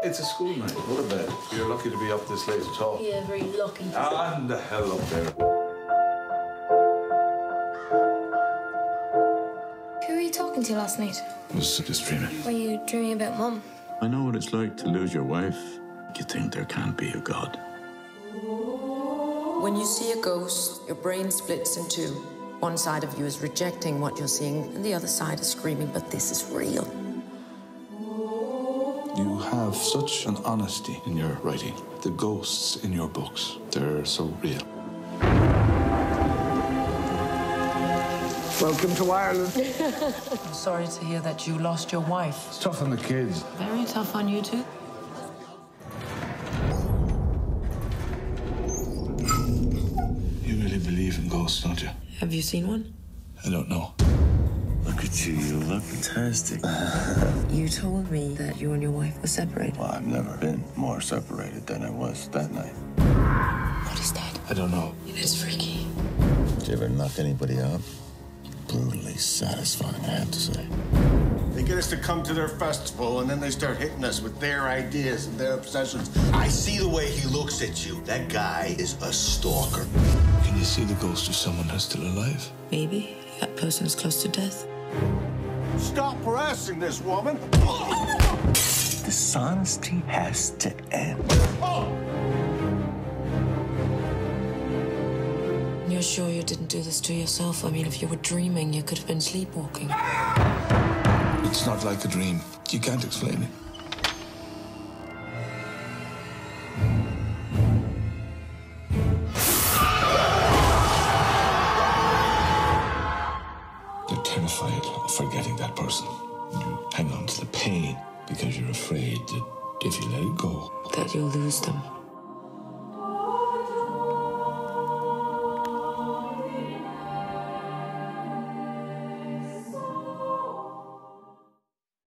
It's a school night. What a bed. You're lucky to be up this late at all. Yeah, very lucky. And the hell up there. Who were you talking to last night? I was just dreaming. Were you dreaming about Mum? I know what it's like to lose your wife. You think there can't be a God. When you see a ghost, your brain splits in two. One side of you is rejecting what you're seeing, and the other side is screaming, but this is real. You have such an honesty in your writing. The ghosts in your books, they're so real. Welcome to Ireland. I'm sorry to hear that you lost your wife. It's tough on the kids. Very tough on you, too. You really believe in ghosts, don't you? Have you seen one? I don't know. Look at you, you look fantastic. You told me that you and your wife were separated. Well, I've never been more separated than I was that night. What is that? I don't know. It is freaky. Did you ever knock anybody up? Brutally satisfying, I have to say. They get us to come to their festival, and then they start hitting us with their ideas and their obsessions. I see the way he looks at you. That guy is a stalker. Can you see the ghost of someone who's still alive? Maybe that person is close to death. Stop harassing this woman. Dishonesty has to end. You're sure you didn't do this to yourself? I mean, if you were dreaming, you could have been sleepwalking. It's not like a dream. You can't explain it. Terrified of forgetting that person. You hang on to the pain because you're afraid that if you let it go, That you'll lose them.